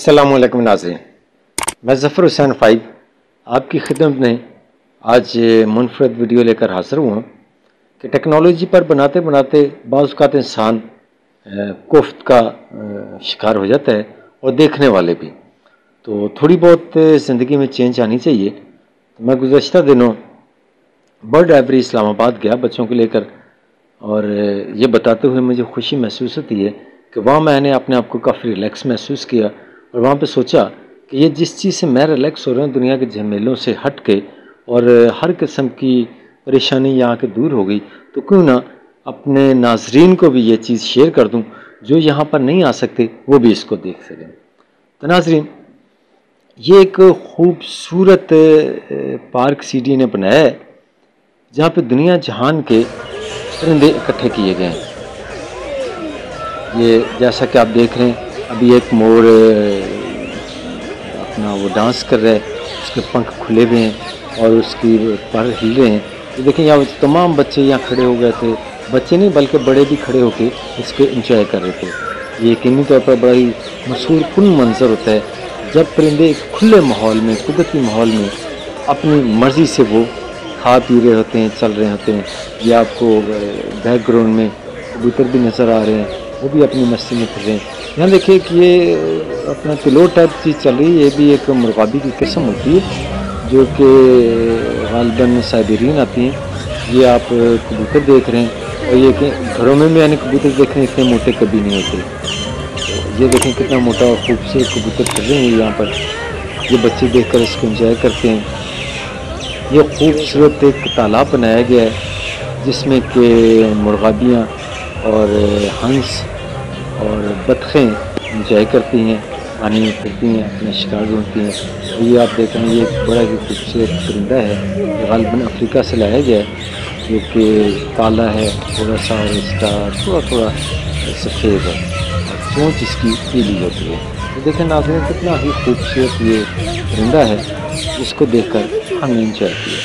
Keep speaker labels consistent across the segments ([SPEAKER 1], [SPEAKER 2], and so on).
[SPEAKER 1] अस्सलाम वालेकुम नाजरीन। मैं ज़फ़र हुसैन फ़ाइव आपकी खिदमत में आज मुनफरद वीडियो लेकर हाज़िर हुआ कि टेक्नोलॉजी पर बनाते बनाते बाज़ात इंसान कोफ्त का शिकार हो जाता है और देखने वाले भी। तो थोड़ी बहुत ज़िंदगी में चेंज आनी चाहिए। तो मैं गुज्त दिनों बर्ड लाइब्रेरी इस्लामाबाद गया बच्चों को लेकर और ये बताते हुए मुझे खुशी महसूस होती है कि वहाँ, मैंने अपने आप को काफ़ी रिलैक्स महसूस किया और वहाँ पे सोचा कि ये जिस चीज़ से मैं रिलैक्स हो रहा हूँ, दुनिया के झमेलों से हट के और हर किस्म की परेशानी यहाँ के दूर हो गई तो क्यों ना अपने नाजरीन को भी ये चीज़ शेयर कर दूँ, जो यहाँ पर नहीं आ सकते, वो भी इसको देख सकें। तो नाजरीन, ये एक खूबसूरत पार्क सी ने बनाया है, जहाँ पर दुनिया जहान के परिंदे इकट्ठे किए गए हैं। ये जैसा कि आप देख रहे हैं अभी एक मोर अपना वो डांस कर रहा है, उसके पंख खुले हुए हैं और उसकी पर हिल रहे हैं। ये देखें यहाँ तमाम बच्चे यहाँ खड़े हो गए थे। बच्चे नहीं, बल्कि बड़े भी खड़े होकर इसको इंजॉय कर रहे थे। ये यकीनी तौर पर बड़ा ही मशहूर कुल मंजर होता है, जब परिंदे एक खुले माहौल में, कुदरती माहौल में अपनी मर्ज़ी से वो खा पी रहे होते हैं, चल रहे होते हैं। या आपको बैकग्राउंड में कबूतर भी नज़र आ रहे हैं, वो भी अपनी मस्ती में फिर रहे हैं। यहाँ देखिए कि ये अपना किलो टाइप चीज़ चल रही है। ये भी एक मुर्गाबी की किस्म होती है, जो कि गालबन साइबेरियन आती हैं। ये आप कबूतर देख रहे हैं। और ये घरों में भी यानी कबूतर देख रहे हैं, इतने मोटे कभी नहीं होते। तो ये देखें कितना मोटा और खूबसूरत कबूतर कर रहे हैं यहाँ पर। ये बच्चे देख कर इसको इंजॉय करते हैं। ये खूबसूरत एक तालाब बनाया गया है, जिसमें कि मुर्गाबियाँ और हंस और बतखें इंजॉय करती हैं, पानी में फिरती हैं, अपने शिकार ढूंढती हैं। ये आप देख रहे हैं, ये बड़ा ही खूबसूरत परिंदा है, गालबन अफ्रीका से लाया गया है, जो कि काला है, थोड़ा सा और इसका थोड़ा थोड़ा सफ़ेद है। चोंच इसकी पीली होती है। तो देखें, नाजरन, कितना ही खूबसूरत ये परिंदा है जिसको देखकर हम इंजॉय किए।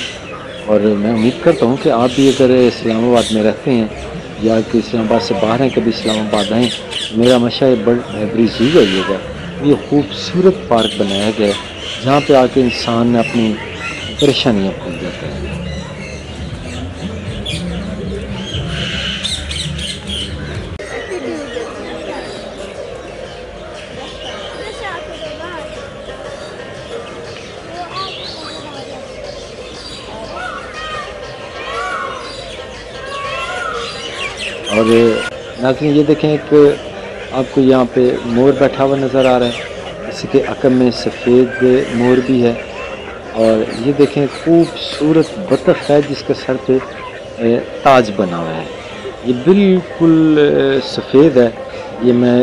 [SPEAKER 1] और मैं उम्मीद करता हूँ कि आप भी अगर इस्लामाबाद में रहते हैं या कि इस्लामाबाद से बाहर हैं, कभी इस्लामाबाद आएँ, मेरा मशा बड़ जी जाइएगा ये खूबसूरत पार्क बनाया गया है, जहाँ पर आके इंसान ने अपनी परेशानियाँ भूल जाता है। और नाजरीन ये देखें एक आपको यहाँ पे मोर बैठा हुआ नज़र आ रहा है। इसके अकम में सफ़ेद मोर भी है। और ये देखें खूबसूरत बतख है जिसके सर पे ताज बना हुआ है। ये बिल्कुल सफ़ेद है। ये मैं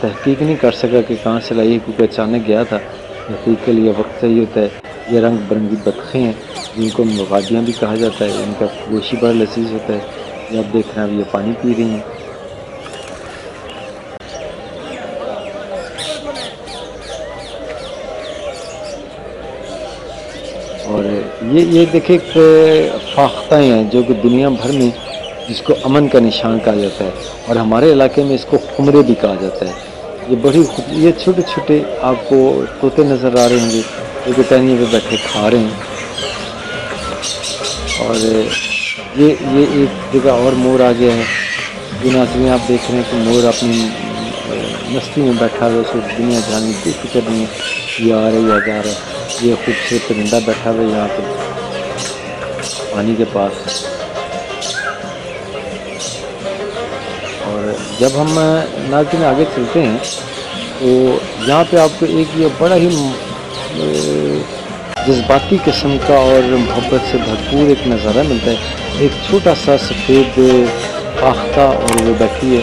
[SPEAKER 1] तहकीक नहीं कर सका कि कहाँ से लाई क्योंकि अचानक गया था। तहकीक के लिए वक्त सही होता है। ये रंग बिरंगी बतखें हैं, जिनको मुगादियाँ भी कहा जाता है। इनका गोशी बड़ा लजीज होता है। ये आप देख रहे हैं ये पानी पी रही हैं। और ये ये देखे फाख्ताएँ हैं जो कि दुनिया भर में जिसको अमन का निशान कहा जाता है और हमारे इलाके में इसको खुमरे भी कहा जाता है। ये बड़ी ये छोटे छोटे आपको तोते नज़र आ रहे होंगे जो कि टहनिए पे बैठे खा रहे हैं। और ये ये एक जगह और मोर आ गया है। जो नाजरीन आप देख रहे हैं कि मोर अपनी मस्ती में बैठा हुआ उसे दुनिया जाने की फ़िक्र नहीं है। ये आ रहा है, या जा रहा है। ये खूबसूरत परिंदा बैठा हुआ है यहाँ पर पानी के पास। और जब हम नाजरीन आगे चलते हैं तो यहाँ पे आपको एक ये बड़ा ही जज्बाती किस्म का और मोहब्बत से भरपूर एक नज़ारा मिलता है। एक छोटा सा सफ़ेद, आख्ता और वो बैठी है।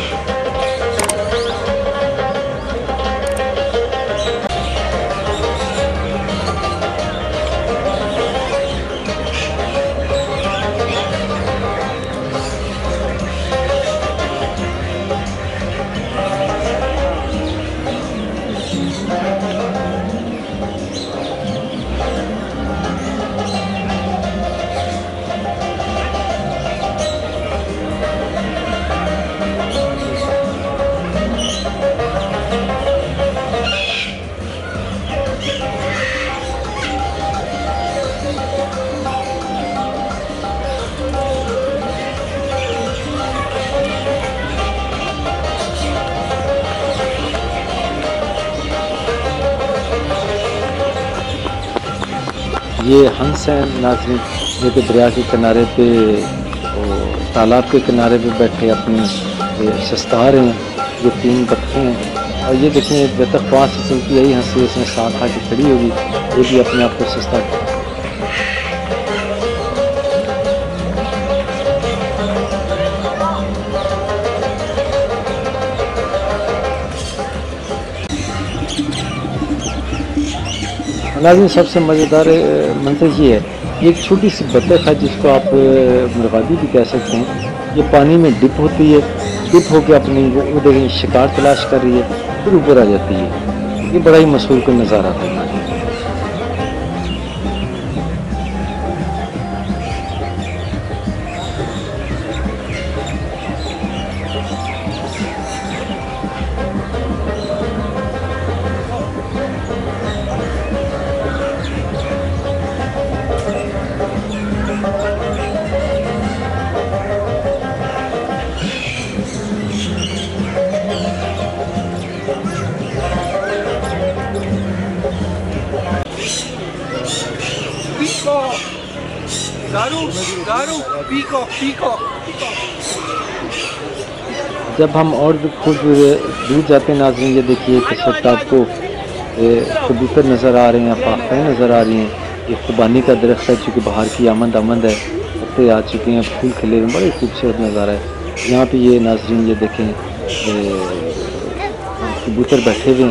[SPEAKER 1] ये हंस हैं, नाजरीन जो कि दरिया के किनारे पे तालाब के किनारे पे बैठे अपने सस्ता रहे हैं, ये तीन बच्चे हैं। और ये देखें बेतक तक पाँच से चलती यही हँसी इसमें साथ आके खड़ी होगी, ये भी अपने आप को सस्ता नाजिन सबसे मज़ेदार मंत्र ये है। एक छोटी सी बतख है जिसको आप मुर्गादी भी कह सकते हैं। ये पानी में डिप होती है। डिप होकर अपनी उधर शिकार तलाश कर रही है। फिर ऊपर आ जाती है। ये बड़ा ही मशहूर का नज़ारा है। जब हम और खुद दूर जाते हैं नाजरीन ये देखिए किस वक्त आपको कबूतर नज़र आ रहे हैं फाखें नज़र आ रही हैं। ये खुबानी का दरख्त है चूँकि बाहर की आमद आमद है पत्ते आ चुके हैं फूल खिले हुए बड़े खूबसूरत नज़ारा है। यहाँ पे ये नाजरीन ये देखें कबूतर बैठे हुए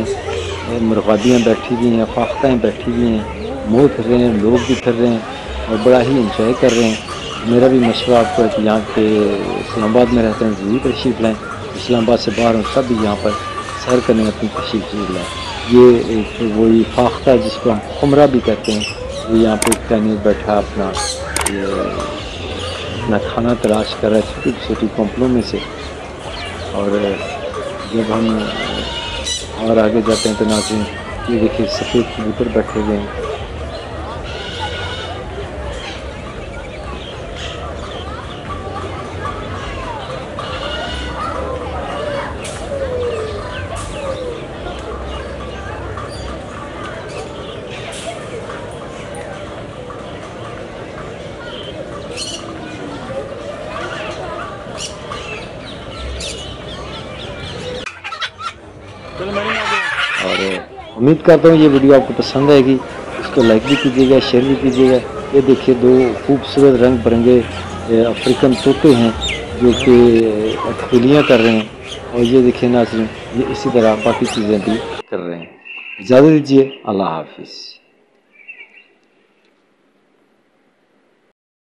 [SPEAKER 1] हैं मुर्गादियाँ बैठी हुई हैं फाख्ताएँ बैठी हुई हैं मोर फिर रहे हैं लोग भी फिर रहे हैं। और बड़ा ही इंजॉय कर रहे हैं। मेरा भी मशवरा आपको है कि यहाँ के इस्लामाबाद में रहते हैं, ज़रूर तशरीफ़ लाएँ। इस्लामाबाद से बाहर हो सब भी यहाँ पर सैर करने अपनी तशरीफ़ ज़रूर लाएँ। ये एक वही फाख्ता जिसको हम खुमरा भी कहते हैं, वो यहाँ पर चाइनीज़ बैठा अपना, ये, अपना खाना तलाश कर रहा है छोटी छोटी कंपनों में से। और, जब हम और आगे जाते हैं तो नाजिन ये देखिए सफ़ेद कबूतर बैठे हुए हैं और उम्मीद करता हूँ ये वीडियो आपको पसंद आएगी। इसको लाइक भी कीजिएगा शेयर भी कीजिएगा। ये देखिए दो खूबसूरत रंग बिरंगे अफ्रीकन तोते हैं जो कि अटखेलियाँ कर रहे हैं। और ये देखिए नाजरीन, ये इसी तरह बाकी चीज़ें भी कर रहे हैं। इजाज़त दीजिए, अल्लाह हाफिज़।